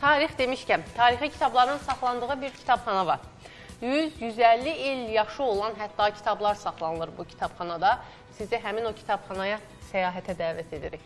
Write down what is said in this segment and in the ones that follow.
Tarix demişkən, tarixi kitabların saxlandığı bir kitabxana var. 100-150 il yaşı olan hətta kitablar saxlanılır bu kitabxanada. Sizi həmin o kitabxanaya səyahətə dəvət edirik.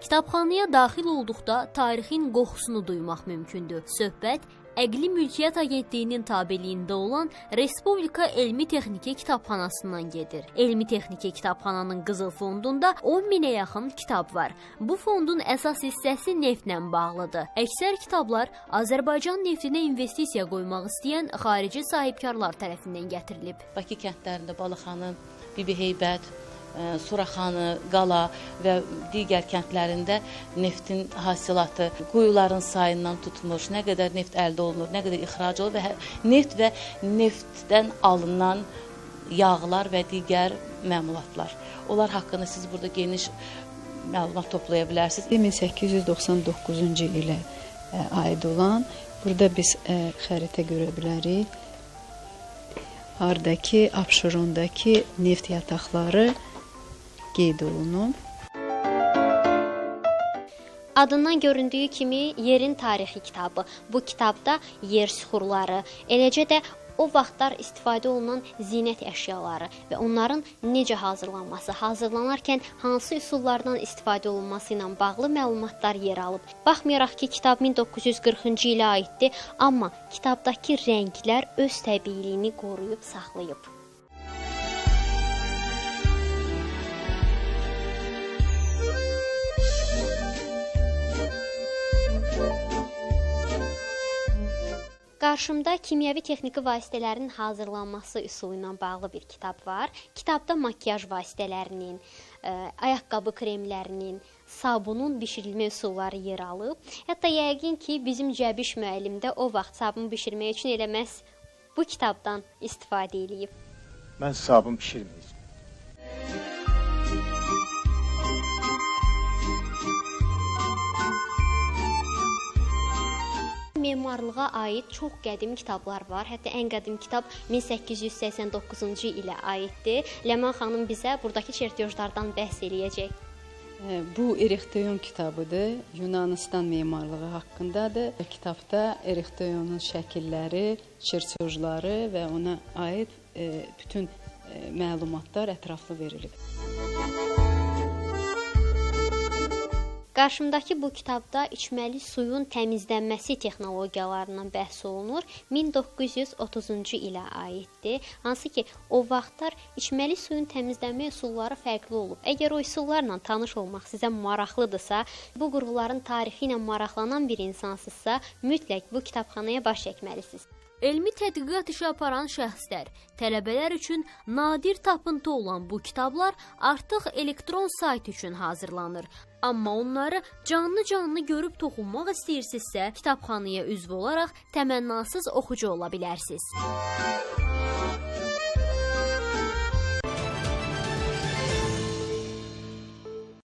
Kitabxanaya daxil olduqda tarixin qoxusunu duymaq mümkündür. Söhbət Əqli Mülkiyyət Agentliyinin tabeliyində olan Respublika Elmi Texniki Kitabxanasından gedir. Elmi Texniki Kitabxananın qızıl fondunda 10 minə yaxın kitab var. Bu fondun əsas hissəsi neftlə bağlıdır. Əksər kitablar Azərbaycan neftinə investisiya qoymaq istəyən xarici sahibkarlar tərəfindən gətirilib. Bakı kəndlərində Balıxanı, Bibi Heybət, Suraxanı, Qala və digər kəndlərində neftin hasilatı, quyuların sayından tutmuş, nə qədər neft əldə olunur, nə qədər ixrac olunur və hə, neft və neftdən alınan yağlar və digər məmulatlar. Onlar haqqında siz burada geniş məlumat toplaya bilərsiniz. 1899-cu ilə aid olan burada biz xəritə görə bilərik. Hardakı, Abşerondakı neft yataqları qeyd olunub. Adından göründüyü kimi Yerin tarixi kitabı. Bu kitabda yer süxurları, eləcə də o vaxtlar istifadə olunan zinət əşyaları və onların necə hazırlanması, hazırlanarkən hansı üsullardan istifadə olunması ilə bağlı məlumatlar yer alıb. Baxmayaraq ki, kitab 1940-cı ilə aiddir, amma kitabdakı rənglər öz təbiiliyini qoruyub saxlayıb. Qarşımda kimyəvi texniki vasitələrin hazırlanması üsulu ilə bağlı bir kitab var. Kitabda makiyaj vasitələrinin, ə, e, ayaqqabı kremlərinin, sabunun bişirilmə üsulları yer alıb. Hətta yəqin ki, bizim Cəbiş müəllim də o vaxt sabun bişirmək üçün elə məhz bu kitabdan istifadə eləyib. Mən sabun bişirməyəcəm. Memarlığa aid çox qədim kitablar var. Hətta ən qədim kitab 1889-cu ilə aiddir. Ləman xanım bizə burdakı çertyojlardan bəhs eləyəcək. Bu Erixteyon kitabıdır. Yunanistan memarlığı haqqındadır. Kitabda Erixteyonun şəkilləri, çertyojları və ona aid bütün məlumatlar ətraflı verilib. Qarşımdakı bu kitabda içməli suyun təmizlənməsi texnologiyalarından bəhs olunur. 1930-cu ilə aiddir. Hansı ki, o vaxtlar içməli suyun təmizlənmə üsulları fərqli olub. Əgər o üsullarla tanış olmaq sizə maraqlıdırsa, bu qurğuların tarixi ilə maraqlanan bir insansızsa, mütləq bu kitabxanaya baş çəkməlisiniz. Elmi tədqiqat işi aparan şəxslər, tələbələr üçün nadir tapıntı olan bu kitablar artıq elektron sayt üçün hazırlanır. Amma onları canlı-canlı görüb toxunmaq istəyirsinizsə, kitabxanaya üzv olaraq təmənnasız oxucu ola bilərsiniz.